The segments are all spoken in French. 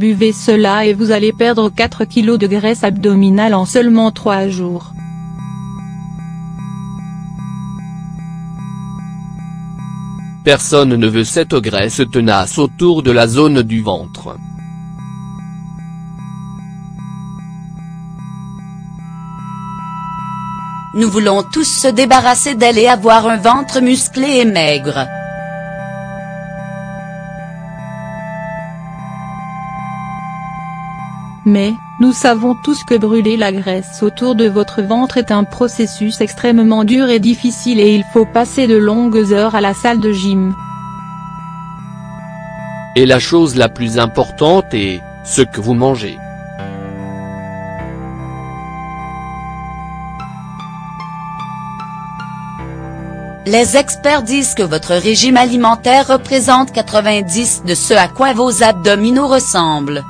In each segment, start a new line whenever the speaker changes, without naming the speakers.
Buvez cela et vous allez perdre 4 kg de graisse abdominale en seulement 3 jours.
Personne ne veut cette graisse tenace autour de la zone du ventre.
Nous voulons tous se débarrasser d'elle et avoir un ventre musclé et maigre.
Mais, nous savons tous que brûler la graisse autour de votre ventre est un processus extrêmement dur et difficile et il faut passer de longues heures à la salle de gym.
Et la chose la plus importante est, ce que vous mangez.
Les experts disent que votre régime alimentaire représente 90 de ce à quoi vos abdominaux ressemblent.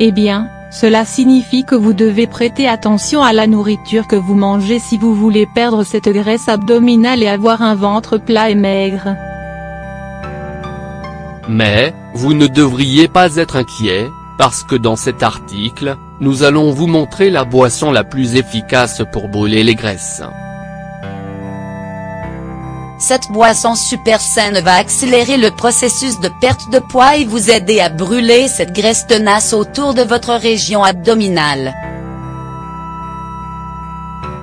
Eh bien, cela signifie que vous devez prêter attention à la nourriture que vous mangez si vous voulez perdre cette graisse abdominale et avoir un ventre plat et maigre.
Mais, vous ne devriez pas être inquiet, parce que dans cet article, nous allons vous montrer la boisson la plus efficace pour brûler les graisses.
Cette boisson super saine va accélérer le processus de perte de poids et vous aider à brûler cette graisse tenace autour de votre région abdominale.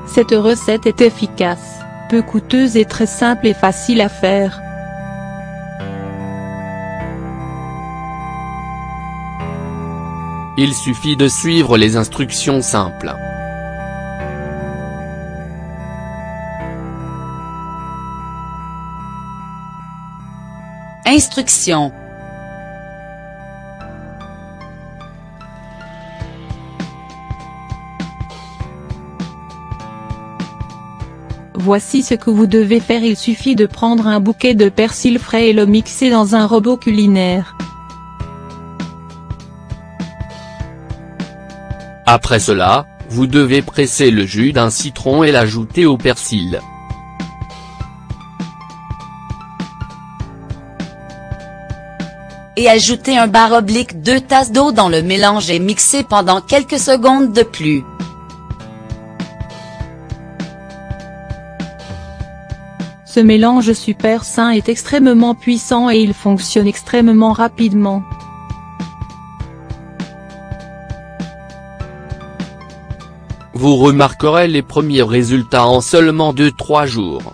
Cette recette est efficace, peu coûteuse et très simple et facile à faire.
Il suffit de suivre les instructions simples.
Voici ce que vous devez faire il suffit de prendre un bouquet de persil frais et le mixer dans un robot culinaire.
Après cela, vous devez presser le jus d'un citron et l'ajouter au persil.
Et ajouter un bar oblique 2 tasses d'eau dans le mélange et mixer pendant quelques secondes de plus.
Ce mélange super sain est extrêmement puissant et il fonctionne extrêmement rapidement.
Vous remarquerez les premiers résultats en seulement 2-3 jours.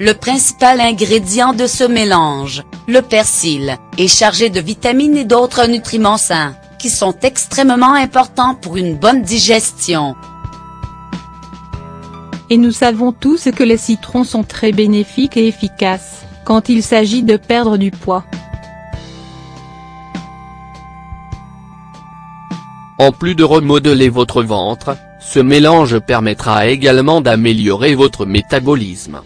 Le principal ingrédient de ce mélange, le persil, est chargé de vitamines et d'autres nutriments sains, qui sont extrêmement importants pour une bonne digestion.
Et nous savons tous que les citrons sont très bénéfiques et efficaces, quand il s'agit de perdre du poids.
En plus de remodeler votre ventre, ce mélange permettra également d'améliorer votre métabolisme.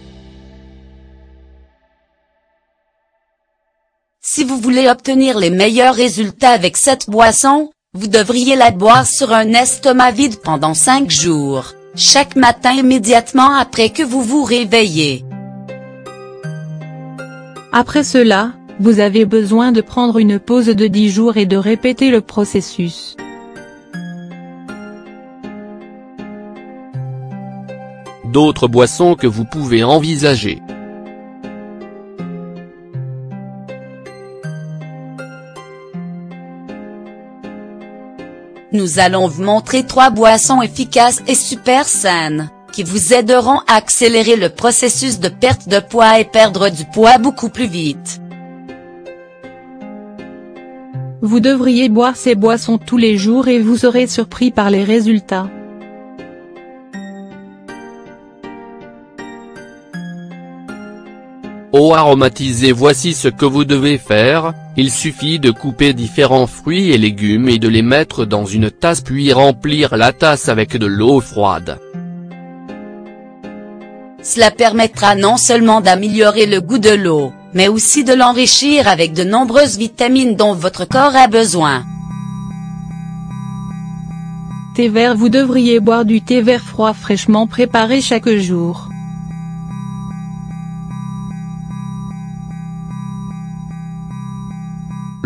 Si vous voulez obtenir les meilleurs résultats avec cette boisson, vous devriez la boire sur un estomac vide pendant 5 jours, chaque matin immédiatement après que vous vous réveillez.
Après cela, vous avez besoin de prendre une pause de 10 jours et de répéter le processus.
D'autres boissons que vous pouvez envisager.
Nous allons vous montrer trois boissons efficaces et super saines, qui vous aideront à accélérer le processus de perte de poids et perdre du poids beaucoup plus vite.
Vous devriez boire ces boissons tous les jours et vous serez surpris par les résultats.
Eau aromatisée Voici ce que vous devez faire, il suffit de couper différents fruits et légumes et de les mettre dans une tasse puis remplir la tasse avec de l'eau froide.
Cela permettra non seulement d'améliorer le goût de l'eau, mais aussi de l'enrichir avec de nombreuses vitamines dont votre corps a besoin.
thé vert Vous devriez boire du thé vert froid fraîchement préparé chaque jour.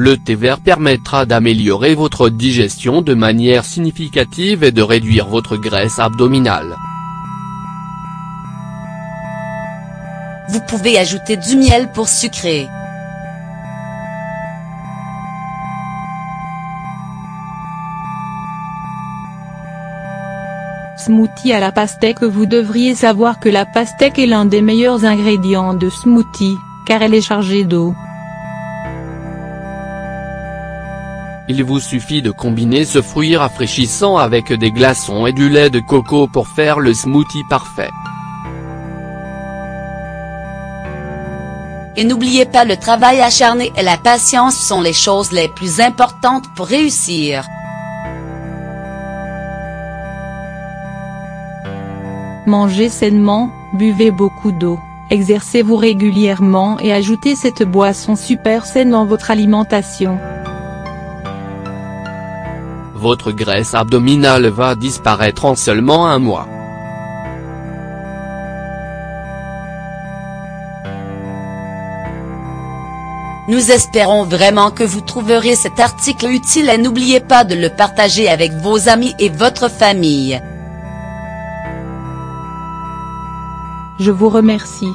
Le thé vert permettra d'améliorer votre digestion de manière significative et de réduire votre graisse abdominale.
Vous pouvez ajouter du miel pour sucrer.
Smoothie à la pastèque Vous devriez savoir que la pastèque est l'un des meilleurs ingrédients de smoothie, car elle est chargée d'eau.
Il vous suffit de combiner ce fruit rafraîchissant avec des glaçons et du lait de coco pour faire le smoothie parfait.
Et n'oubliez pas le travail acharné et la patience sont les choses les plus importantes pour réussir.
Mangez sainement, buvez beaucoup d'eau, exercez-vous régulièrement et ajoutez cette boisson super saine dans votre alimentation.
Votre graisse abdominale va disparaître en seulement un mois.
Nous espérons vraiment que vous trouverez cet article utile et n'oubliez pas de le partager avec vos amis et votre famille.
Je vous remercie.